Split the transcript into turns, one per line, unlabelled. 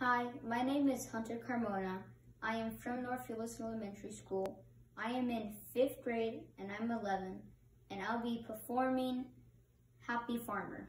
Hi, my name is Hunter Carmona. I am from North Elementary School. I am in fifth grade and I'm 11 and I'll be performing Happy Farmer.